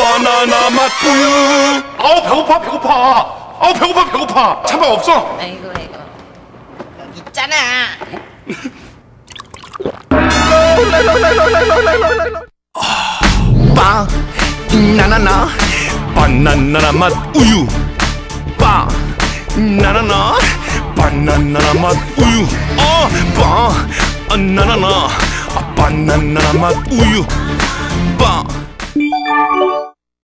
바나나 맛 우유. 아우 배고파 배고파. 아우 배고파 배고파. 찬밥 없어. 아이고 아이고. 있잖아. 아, 바나나나. 바나나 맛 우유. 바나나나. 바나나 맛 우유. 어 아, 바나나나. 바나나 맛 우유.